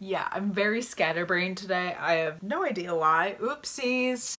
Yeah, I'm very scatterbrained today. I have no idea why. Oopsies.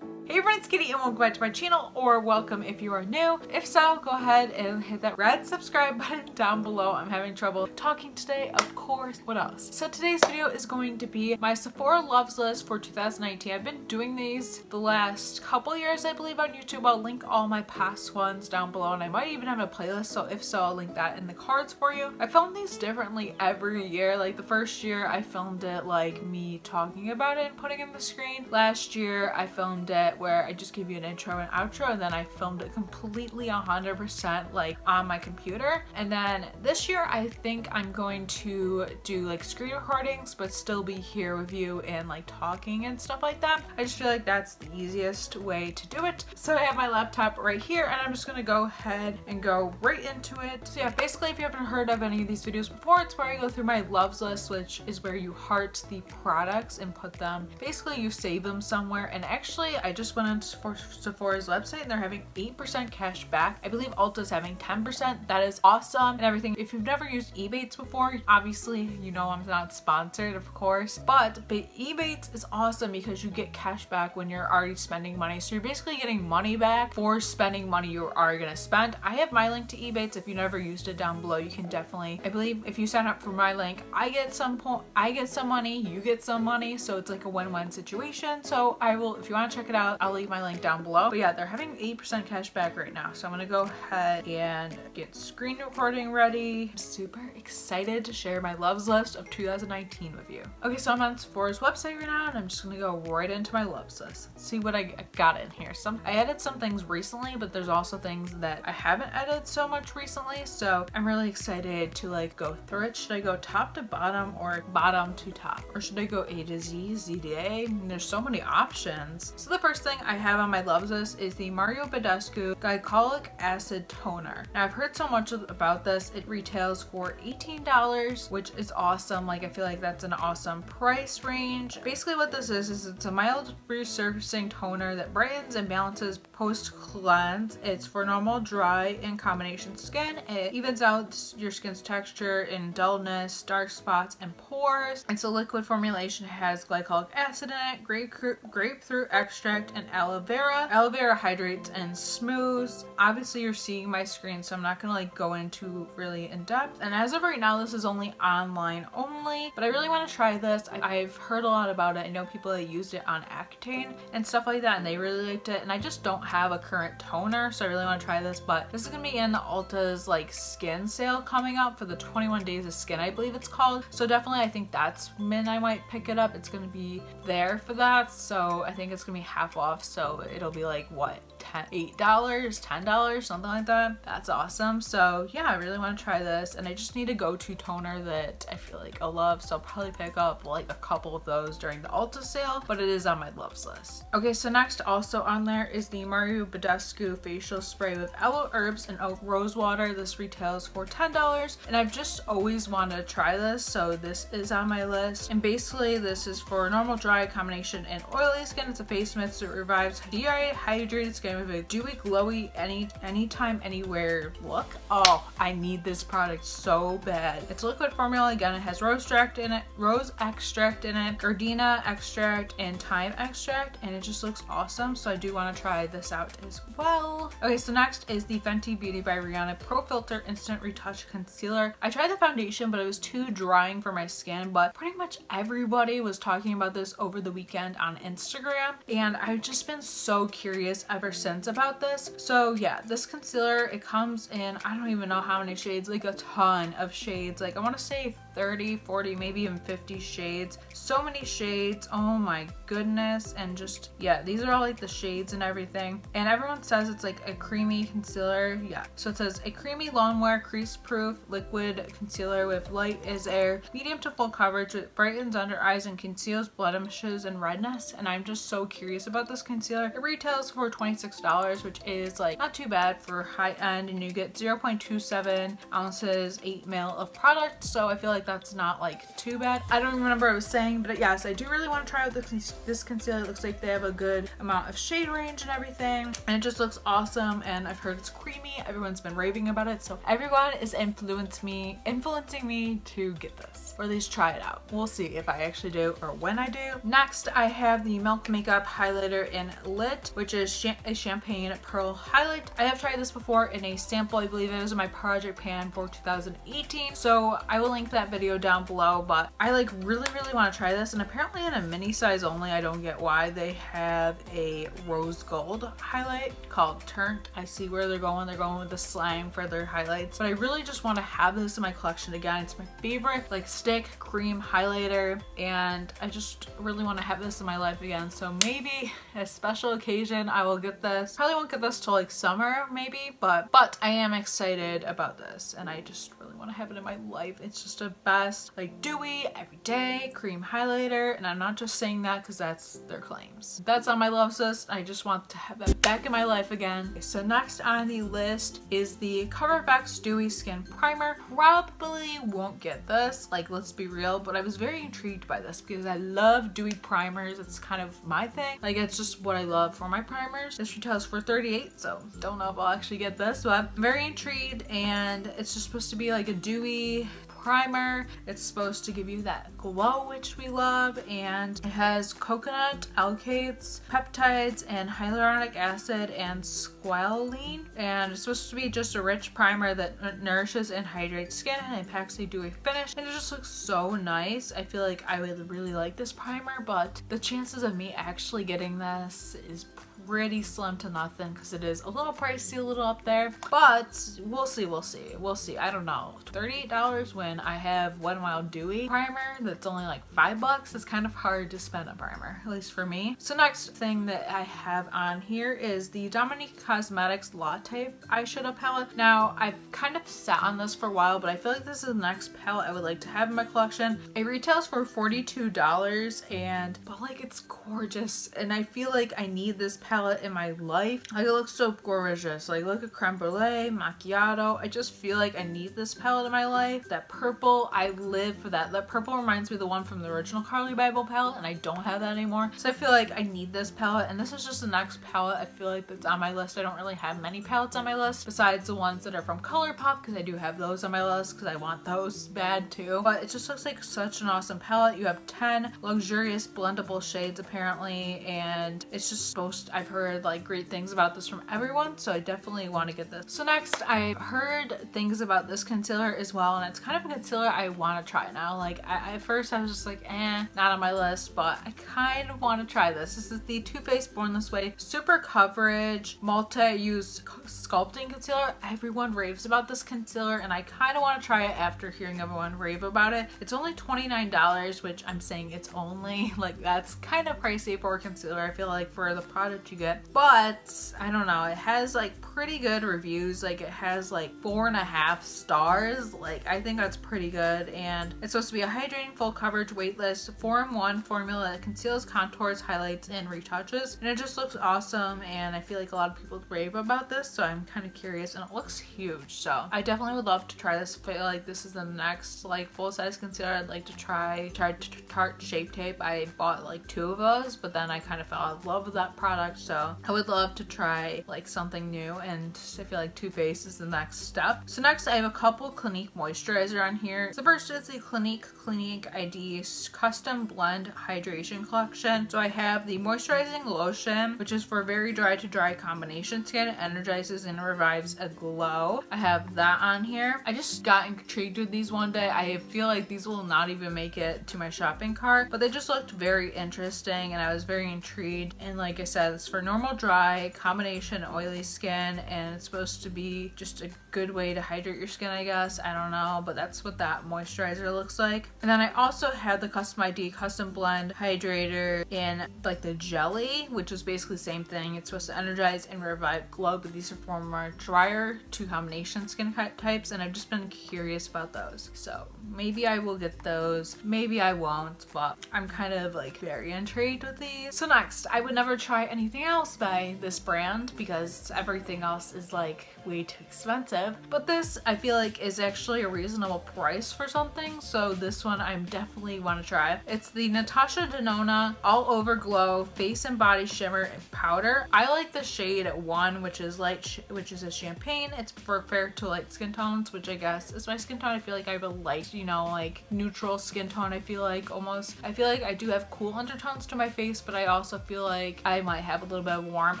Hey friends, Katie and welcome back to my channel or welcome if you are new. If so, go ahead and hit that red subscribe button down below. I'm having trouble talking today, of course. What else? So today's video is going to be my Sephora loves list for 2019. I've been doing these the last couple years, I believe, on YouTube. I'll link all my past ones down below and I might even have a playlist. So if so, I'll link that in the cards for you. I film these differently every year. Like the first year I filmed it like me talking about it and putting in the screen. Last year I filmed it where I just gave you an intro and outro and then I filmed it completely 100% like on my computer. And then this year I think I'm going to do like screen recordings but still be here with you and like talking and stuff like that. I just feel like that's the easiest way to do it. So I have my laptop right here and I'm just gonna go ahead and go right into it. So yeah, basically if you haven't heard of any of these videos before, it's where I go through my loves list, which is where you heart the products and put them, basically you save them somewhere. And actually I just went into Sephora's website and they're having 8% cash back. I believe Ulta's having 10%. That is awesome and everything. If you've never used Ebates before, obviously you know I'm not sponsored of course, but, but Ebates is awesome because you get cash back when you're already spending money. So you're basically getting money back for spending money you are gonna spend. I have my link to Ebates. If you never used it down below, you can definitely, I believe if you sign up for my link, I get some point, I get some money, you get some money. So it's like a win-win situation. So I will, if you wanna check it out, I'll leave my link down below. But yeah, they're having 8% cash back right now. So I'm gonna go ahead and get screen recording ready. I'm super excited to share my loves list of 2019 with you. Okay, so I'm on Sephora's website right now and I'm just gonna go right into my loves list. Let's see what I got in here. Some I added some things recently, but there's also things that I haven't added so much recently. So I'm really excited to like go through it. Should I go top to bottom or bottom to top? Or should I go A to Z, Z to A? There's so many options. So the first thing I have on my loves list is the Mario Badescu Glycolic Acid Toner. Now I've heard so much about this. It retails for $18, which is awesome. Like I feel like that's an awesome price range. Basically what this is, is it's a mild resurfacing toner that brightens and balances post cleanse. It's for normal, dry, and combination skin. It evens out your skin's texture and dullness, dark spots, and pores. It's a liquid formulation. It has glycolic acid in it, grape grapefruit extract, and aloe vera. Aloe vera hydrates and smooths. Obviously you're seeing my screen, so I'm not gonna like go into really in depth. And as of right now, this is only online only, but I really want to try this. I have heard a lot about it. I know people that used it on Accutane and stuff like that, and they really liked it. And I just don't have a current toner, so I really want to try this. But this is gonna be in the Ulta's like skin sale coming up for the 21 days of skin, I believe it's called. So definitely I think that's when I might pick it up. It's gonna be there for that. So I think it's gonna be half off. So it'll be like what, 10, $8, $10, something like that. That's awesome. So yeah, I really want to try this. And I just need a go-to toner that I feel like I'll love. So I'll probably pick up like a couple of those during the Ulta sale, but it is on my loves list. Okay, so next also on there is the Mario Badescu facial spray with aloe herbs and oak rose water. This retails for $10 and I've just always wanted to try this. So this is on my list. And basically this is for normal dry combination and oily skin. It's a face mist that revives dehydrated skin with a dewy, glowy, any anytime, anywhere look. Oh, I need this product so bad. It's liquid formula again. It has rose extract in it, rose extract in it, gardenia extract, and thyme extract, and it just looks awesome. So I do want to try this out as well. Okay, so next is the Fenty Beauty by Rihanna Pro Filter Instant Retouch Concealer. I tried the foundation, but it was too drying for my skin, but pretty much everybody was talking about this over the weekend on Instagram, and I've just been so curious ever since about this. So yeah, this concealer, it comes in, I don't even know how many shades, like a ton of shades. Like I want to say 30, 40, maybe even 50 shades. So many shades. Oh my goodness. And just, yeah, these are all like the shades and everything. And everyone says it's like a creamy concealer. Yeah. So it says a creamy long wear crease proof liquid concealer with light as air, medium to full coverage with brightens under eyes and conceals blemishes and redness. And I'm just so curious about this concealer. It retails for $26 $6, which is like not too bad for high end and you get 0.27 ounces, 8 mil of product. So I feel like that's not like too bad. I don't remember what I was saying, but yes, I do really want to try out this, this concealer. It looks like they have a good amount of shade range and everything. And it just looks awesome. And I've heard it's creamy. Everyone's been raving about it. So everyone is influencing me, influencing me to get this or at least try it out. We'll see if I actually do or when I do. Next, I have the Milk Makeup Highlighter in Lit, which is a champagne pearl highlight. I have tried this before in a sample. I believe it was in my project pan for 2018. So I will link that video down below, but I like really, really want to try this. And apparently in a mini size only, I don't get why they have a rose gold highlight called Turnt. I see where they're going. They're going with the slime for their highlights, but I really just want to have this in my collection again. It's my favorite like stick cream highlighter and I just really want to have this in my life again. So maybe a special occasion I will get this. Probably won't get this till like summer maybe, but but I am excited about this and I just really want to have it in my life. It's just a best like dewy everyday cream highlighter and I'm not just saying that because that's their claims. That's on my love list. I just want to have that back in my life again. So next on the list is the Cover FX Dewy Skin Primer. Probably won't get this, like let's be real, but I was very intrigued by this because I love dewy primers. It's kind of my thing. Like it's just what I love for my primers. Retails for 38 so don't know if I'll actually get this, but I'm very intrigued and it's just supposed to be like a dewy primer. It's supposed to give you that glow which we love and it has coconut, alkanes, peptides, and hyaluronic acid and squalene and it's supposed to be just a rich primer that nourishes and hydrates skin and packs a dewy finish and it just looks so nice. I feel like I would really like this primer but the chances of me actually getting this is pretty slim to nothing because it is a little pricey, a little up there, but we'll see, we'll see, we'll see. I don't know. $38 when I have Wet n Wild Dewy primer that's only like five bucks. It's kind of hard to spend a primer, at least for me. So next thing that I have on here is the Dominique Cosmetics Latte eyeshadow palette. Now, I've kind of sat on this for a while, but I feel like this is the next palette I would like to have in my collection. It retails for $42 and, but like it's gorgeous and I feel like I need this palette palette in my life. Like it looks so gorgeous. Like look at creme brulee, macchiato. I just feel like I need this palette in my life. That purple, I live for that. That purple reminds me of the one from the original Carli Bybel palette and I don't have that anymore. So I feel like I need this palette and this is just the next palette I feel like that's on my list. I don't really have many palettes on my list besides the ones that are from ColourPop because I do have those on my list because I want those bad too. But it just looks like such an awesome palette. You have 10 luxurious blendable shades apparently and it's just supposed to, I've heard like great things about this from everyone, so I definitely want to get this. So next, I heard things about this concealer as well, and it's kind of a concealer I want to try now. Like I, at first I was just like, eh, not on my list, but I kind of want to try this. This is the Too Faced Born This Way Super Coverage Multi-Use Sculpting Concealer. Everyone raves about this concealer, and I kind of want to try it after hearing everyone rave about it. It's only $29, which I'm saying it's only, like that's kind of pricey for a concealer. I feel like for the product you get. But I don't know, it has like pretty good reviews. Like it has like four and a half stars. Like I think that's pretty good. And it's supposed to be a hydrating full coverage weightless 4-in-1 formula that conceals, contours, highlights, and retouches. And it just looks awesome. And I feel like a lot of people rave about this. So I'm kind of curious and it looks huge. So I definitely would love to try this. I feel like this is the next like full size concealer I'd like to try. Tried Tarte Shape Tape. I bought like two of those, but then I kind of fell in love with that product. So I would love to try like something new and I feel like Too Faced is the next step. So next I have a couple Clinique moisturizer on here. So first is the Clinique Clinique ID Custom Blend Hydration Collection. So I have the moisturizing lotion, which is for very dry to dry combination skin. It energizes and revives a glow. I have that on here. I just got intrigued with these one day. I feel like these will not even make it to my shopping cart, but they just looked very interesting and I was very intrigued. And like I said, it's for normal dry, combination oily skin, and it's supposed to be just a good way to hydrate your skin, I guess. I don't know, but that's what that moisturizer looks like. And then I also had the Custom ID Custom Blend Hydrator in like the jelly, which is basically the same thing. It's supposed to energize and revive glow, but these are for more drier, two combination skin types, and I've just been curious about those. So maybe I will get those, maybe I won't, but I'm kind of like very intrigued with these. So next, I would never try anything else by this brand because everything else is like way too expensive. But this I feel like is actually a reasonable price for something. So this one I definitely want to try. It's the Natasha Denona All Over Glow Face and Body Shimmer and Powder. I like the shade one, which is light, which is a champagne. It's perfect to light skin tones, which I guess is my skin tone. I feel like I have a light, you know, like neutral skin tone. I feel like almost, I feel like I do have cool undertones to my face, but I also feel like I might have a little bit of warm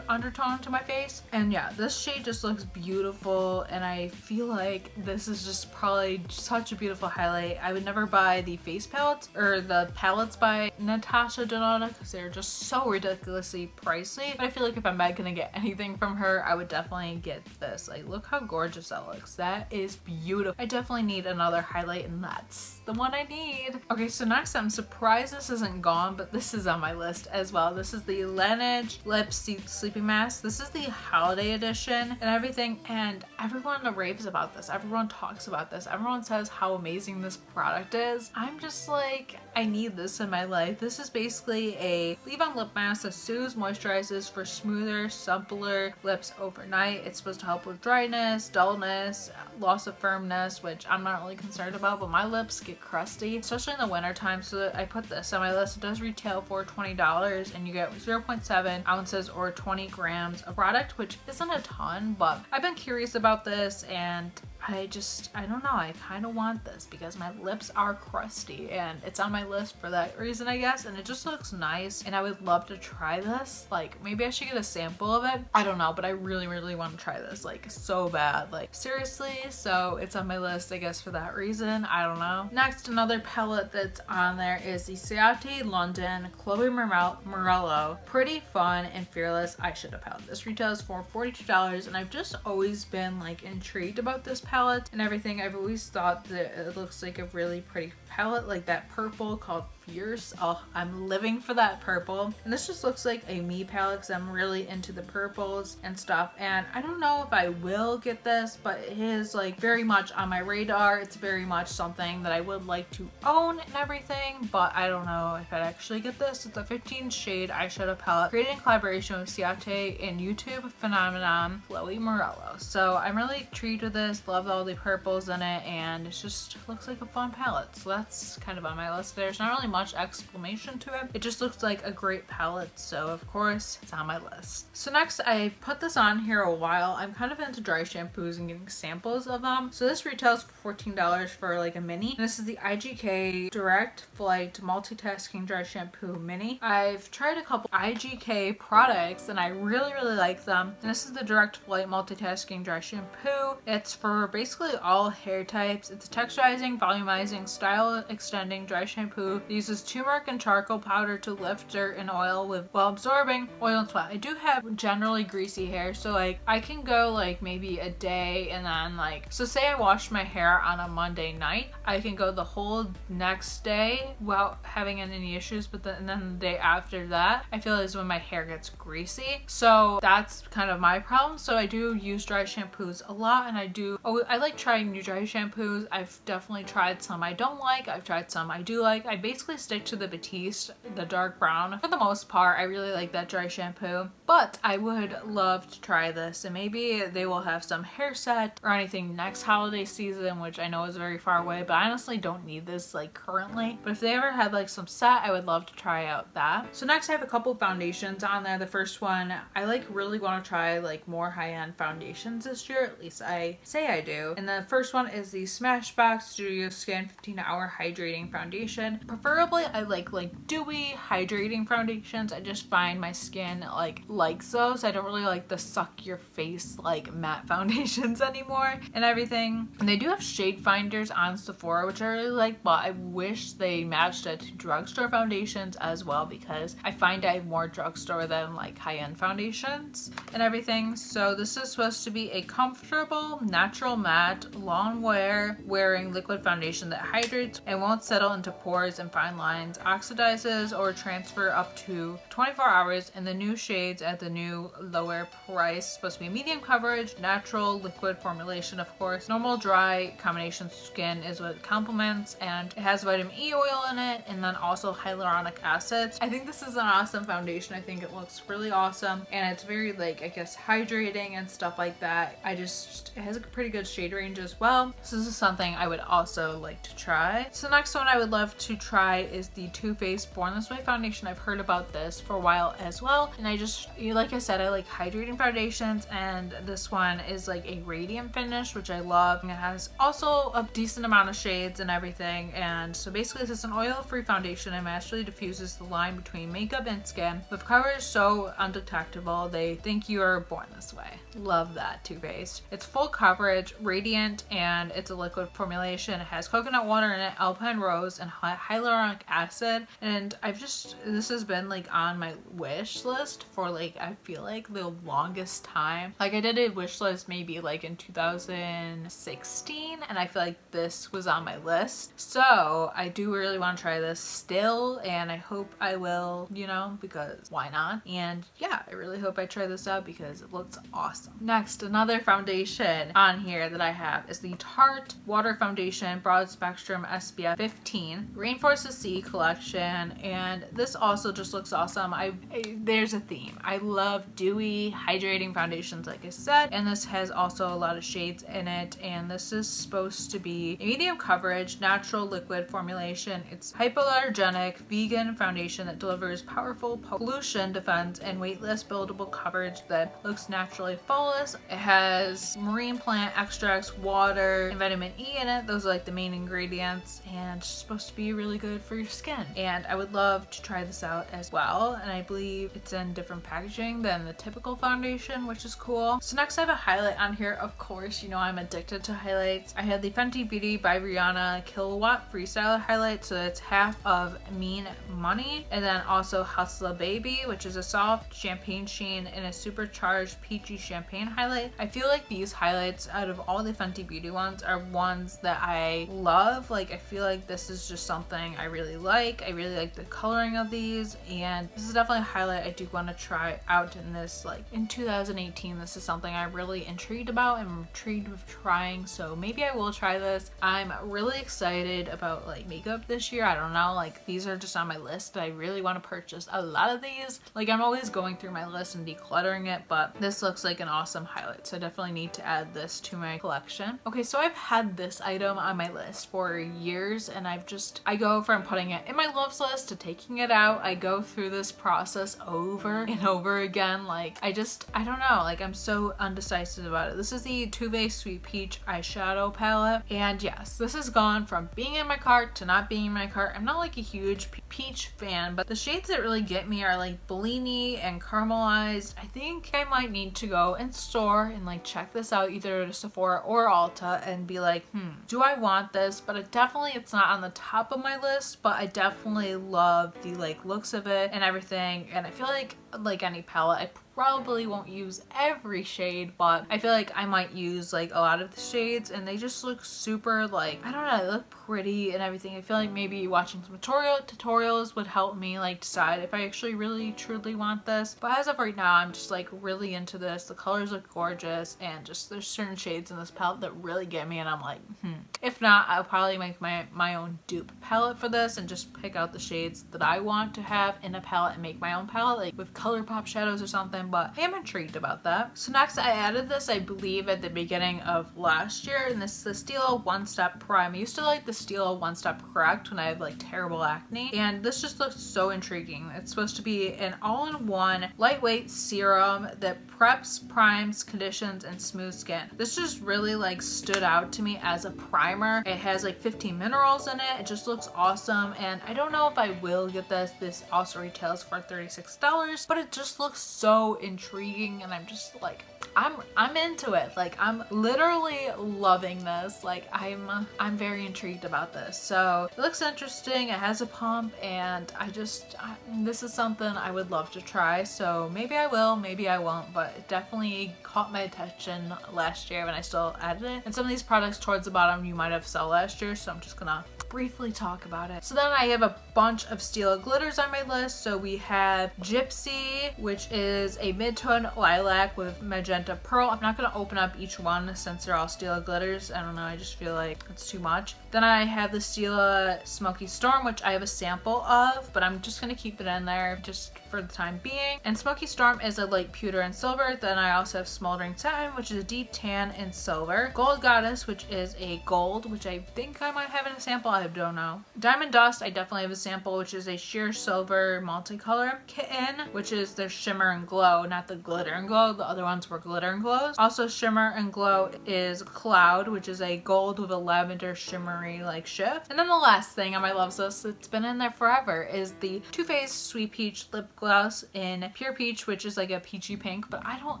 undertone to my face. And yeah, this shade just looks beautiful and I feel like this is just probably such a beautiful highlight. I would never buy the face palettes or the palettes by Natasha Denona because they're just so ridiculously pricey. But I feel like if I'm gonna get anything from her, I would definitely get this. Like look how gorgeous that looks. That is beautiful. I definitely need another highlight and that's the one I need. Okay, so next I'm surprised this isn't gone, but this is on my list as well. This is the Laneige Lip Sleeping Mask. This is the holiday edition and everything and everyone raves about this. Everyone talks about this. Everyone says how amazing this product is. I'm just like, I need this in my life. This is basically a leave-on lip mask that soothes, moisturizes for smoother, suppler lips overnight. It's supposed to help with dryness, dullness, loss of firmness, which I'm not really concerned about, but my lips get crusty, especially in the winter time. So I put this on my list. It does retail for $20 and you get 0.7 ounces or 20 grams of product, which isn't a ton, but I've been curious about this and I just, I don't know, I kind of want this because my lips are crusty and it's on my list for that reason, I guess. And it just looks nice and I would love to try this. Like maybe I should get a sample of it. I don't know, but I really, really want to try this like so bad. Like seriously, so it's on my list, I guess for that reason. I don't know. Next, another palette that's on there is the Ciate London Chloe Morello Pretty Fun and Fearless eyeshadow palette. This retails for $42 and I've just always been like intrigued about this palette and everything. I've always thought that it looks like a really pretty palette like that purple called Fierce. Oh, I'm living for that purple. And this just looks like a me palette because I'm really into the purples and stuff. And I don't know if I will get this, but it is like very much on my radar. It's very much something that I would like to own and everything, but I don't know if I'd actually get this. It's a 15 shade eyeshadow palette created in collaboration with Ciate and YouTube phenomenon Chloe Morello. So I'm really intrigued with this, love all the purples in it, and it just looks like a fun palette. So that's kind of on my list. There's not really much explanation to it. It just looks like a great palette, so of course it's on my list. So next I put this on here a while. I'm kind of into dry shampoos and getting samples of them. So this retails for $14 for like a mini. And this is the IGK Direct Flight Multitasking Dry Shampoo Mini. I've tried a couple IGK products and I really, really like them. And this is the Direct Flight Multitasking Dry Shampoo. It's for basically all hair types. It's texturizing, volumizing, style extending dry shampoo. It uses turmeric and charcoal powder to lift dirt and oil with while absorbing oil and sweat. I do have generally greasy hair, so like I can go like maybe a day and then like, so say I wash my hair on a Monday night, I can go the whole next day without having any issues, but then, then the day after that, I feel is when my hair gets greasy. So that's kind of my problem. So I do use dry shampoos a lot and I do, oh, I like trying new dry shampoos. I've definitely tried some I don't like. I've tried some I do like. I basically stick to the Batiste, the dark brown. For the most part, I really like that dry shampoo, but I would love to try this and maybe they will have some hair set or anything next holiday season, which I know is very far away, but I honestly don't need this like currently. But if they ever had like some set, I would love to try out that. So next I have a couple foundations on there. The first one, I like really want to try like more high-end foundations this year, at least I say I do. And the first one is the Smashbox Studio Skin 15 Hour Hydrating Foundation. Preferably I like like dewy hydrating foundations. I just find my skin like likes those. I don't really like the suck your face like matte foundations anymore and everything. And they do have shade finders on Sephora which I really like but I wish they matched it to drugstore foundations as well because I find I have more drugstore than like high-end foundations and everything. So this is supposed to be a comfortable natural matte long wear wearing liquid foundation that hydrates and won't settle into pores and fine lines, oxidizes or transfer up to 24 hours in the new shades at the new lower price. Supposed to be medium coverage, natural liquid formulation of course. Normal dry combination skin is what it complements and it has vitamin E oil in it and then also hyaluronic acids. I think this is an awesome foundation. I think it looks really awesome and it's very like I guess hydrating and stuff like that. I just, it has a pretty good shade range as well. This is something I would also like to try. So the next one I would love to try is the Too Faced Born This Way foundation. I've heard about this for a while as well and I just, like I said, I like hydrating foundations and this one is like a radiant finish which I love. It has also a decent amount of shades and everything and so basically this is an oil-free foundation and naturally diffuses the line between makeup and skin with coverage so undetectable they think you are born this way. Love that Too Faced. It's full coverage, radiant, and it's a liquid formulation. It has coconut water in it, alpine rose, and hyaluronic acid. And I've just, this has been like on my wish list for like, I feel like the longest time. Like I did a wish list maybe like in 2016 and I feel like this was on my list. So I do really want to try this still and I hope I will, you know, because why not? And yeah, I really hope I try this out because it looks awesome. Next, another foundation on here that I have is the Tarte Water Foundation Broad Spectrum SPF 15 Rainforest C collection and this also just looks awesome. I, I There's a theme. I love dewy hydrating foundations like I said and this has also a lot of shades in it and this is supposed to be medium coverage natural liquid formulation. It's hypoallergenic vegan foundation that delivers powerful pollution defense and weightless buildable coverage that looks naturally flawless. It has marine plant extracts, water, and vitamin E in it. Those are like the main ingredients and it's supposed to be really good for your skin. And I would love to try this out as well. And I believe it's in different packaging than the typical foundation, which is cool. So next I have a highlight on here. Of course, you know I'm addicted to highlights. I have the Fenty Beauty by Rihanna Kilowatt Freestyle highlight. So it's half of Mean Money. And then also Hustla Baby, which is a soft champagne sheen and a supercharged peachy champagne highlight. I feel like these highlights out of all the Fenty Beauty ones are ones that I love. Like I feel like this is just something I really like. I really like the coloring of these and this is definitely a highlight I do want to try out in this like in 2018. This is something I'm really intrigued about and intrigued with trying so maybe I will try this. I'm really excited about like makeup this year. I don't know like these are just on my list. I really want to purchase a lot of these. Like I'm always going through my list and decluttering it but this looks like an awesome highlight so I definitely need to add this to my collection. Okay so I've had this item on my list for years and I've just I go from putting it in my loves list to taking it out. I go through this process over and over again like I just I don't know like I'm so undecisive about it. This is the Faced Sweet Peach eyeshadow palette and yes this has gone from being in my cart to not being in my cart. I'm not like a huge peach fan but the shades that really get me are like Bellini and caramelized. I think I might need to go in store and like check this out either Sephora or Ulta and be like, hmm, do I want this? But it definitely, it's not on the top of my list, but I definitely love the like looks of it and everything. And I feel like like any palette, I probably won't use every shade, but I feel like I might use like a lot of the shades and they just look super like, I don't know, they look pretty and everything. I feel like maybe watching some tutorial tutorials would help me like decide if I actually really truly want this. But as of right now, I'm just like really into this. The colors look gorgeous and just there's certain shades in this palette that really get me and I'm like, hmm. If not, I'll probably make my, my own dupe palette for this and just pick out the shades that I want to have in a palette and make my own palette like with ColourPop shadows or something but I am intrigued about that. So next I added this, I believe at the beginning of last year, and this is the Stila One Step Prime. I used to like the Stila One Step Correct when I have like terrible acne, and this just looks so intriguing. It's supposed to be an all-in-one lightweight serum that preps, primes, conditions, and smooth skin. This just really like stood out to me as a primer. It has like 15 minerals in it. It just looks awesome, and I don't know if I will get this. This also retails for $36, but it just looks so intriguing, and I'm just like, I'm I'm into it. Like I'm literally loving this. Like I'm I'm very intrigued about this. So it looks interesting. It has a pump and I just I, this is something I would love to try. So maybe I will, maybe I won't, but it definitely caught my attention last year when I still added it. And some of these products towards the bottom you might have saw last year, so I'm just gonna briefly talk about it. So then I have a bunch of Stila glitters on my list. So we have Gypsy, which is a mid-tone lilac with magenta pearl. I'm not gonna open up each one since they're all Stila glitters. I don't know, I just feel like it's too much. Then I have the Stila Smoky Storm, which I have a sample of, but I'm just gonna keep it in there just for the time being. And Smoky Storm is a light pewter and silver. Then I also have Smoldering Satin, which is a deep tan and silver. Gold Goddess, which is a gold, which I think I might have in a sample. I don't know. Diamond Dust, I definitely have a sample, which is a sheer silver multicolor. Kitten, which is the shimmer and glow, not the glitter and glow. The other ones were glitter and glows. Also shimmer and glow is Cloud, which is a gold with a lavender like shift. And then the last thing on my loves list that's been in there forever is the Too Faced Sweet Peach Lip Gloss in Pure Peach, which is like a peachy pink, but I don't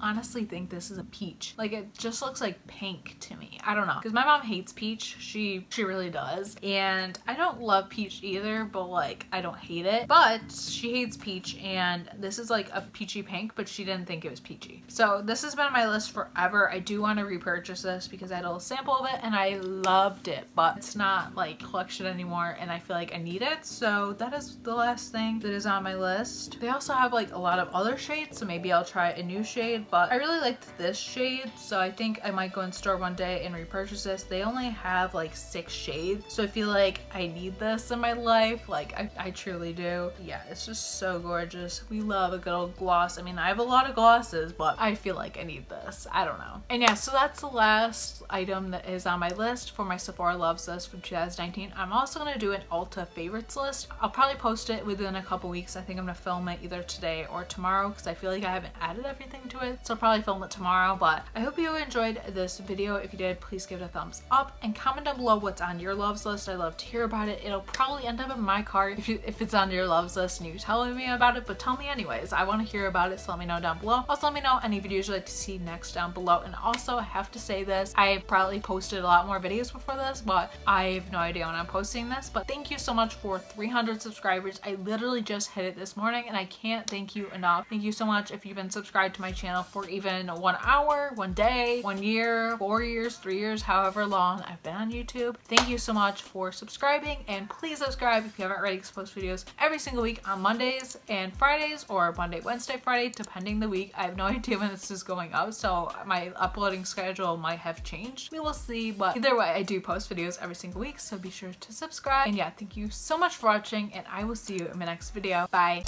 honestly think this is a peach. Like it just looks like pink to me. I don't know. Because my mom hates peach. She, she really does. And I don't love peach either, but like I don't hate it. But she hates peach and this is like a peachy pink, but she didn't think it was peachy. So this has been on my list forever. I do want to repurchase this because I had a little sample of it and I loved it, but it's not like collection anymore and I feel like I need it. So that is the last thing that is on my list. They also have like a lot of other shades, so maybe I'll try a new shade, but I really liked this shade. So I think I might go in store one day and repurchase this. They only have like six shades. So I feel like I need this in my life. Like I, I truly do. Yeah, it's just so gorgeous. We love a good old gloss. I mean, I have a lot of glosses, but I feel like I need this. I don't know. And yeah, so that's the last item that is on my list for my Sephora Loves list for 2019. I'm also gonna do an Ulta favorites list. I'll probably post it within a couple weeks. I think I'm gonna film it either today or tomorrow because I feel like I haven't added everything to it. So I'll probably film it tomorrow, but I hope you enjoyed this video. If you did, please give it a thumbs up and comment down below what's on your loves list. I love to hear about it. It'll probably end up in my cart if, you, if it's on your loves list and you're telling me about it, but tell me anyways. I want to hear about it, so let me know down below. Also, let me know any videos you'd like to see next down below. And also, I have to say this, I probably posted a lot more videos before this, but I have no idea when I'm posting this. But thank you so much for 300 subscribers. I literally just hit it this morning and I can't thank you enough. Thank you so much if you've been subscribed to my channel for even one hour, one day, one year, four years, three years, however long I've been on YouTube. Thank you so much for subscribing and please subscribe if you haven't already post videos every single week on Mondays and Fridays or Monday, Wednesday, Friday, depending the week. I have no idea when this is going up, so my uploading schedule might have changed. We will see, but either way, I do post videos every single week, so be sure to subscribe. And yeah, thank you so much for watching, and I will see you in my next video. Bye.